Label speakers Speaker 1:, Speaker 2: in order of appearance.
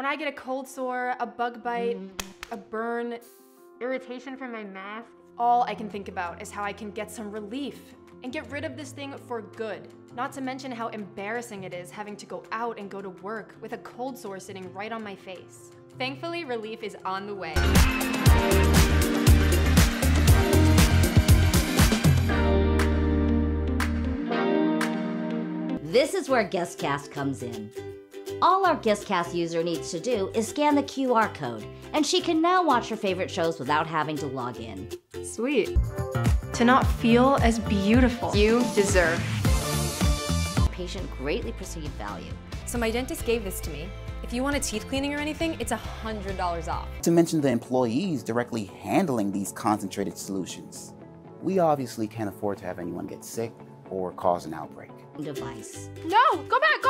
Speaker 1: When I get a cold sore, a bug bite, mm. a burn, irritation from my mask, all I can think about is how I can get some relief and get rid of this thing for good. Not to mention how embarrassing it is having to go out and go to work with a cold sore sitting right on my face. Thankfully, relief is on the way.
Speaker 2: This is where GuestCast comes in. All our GuestCast user needs to do is scan the QR code, and she can now watch her favorite shows without having to log in.
Speaker 1: Sweet. To not feel as beautiful you deserve.
Speaker 2: Patient greatly perceived value.
Speaker 3: So my dentist gave this to me. If you want a teeth cleaning or anything, it's $100 off.
Speaker 4: To mention the employees directly handling these concentrated solutions. We obviously can't afford to have anyone get sick or cause an outbreak.
Speaker 2: Device.
Speaker 1: No, go back, go back.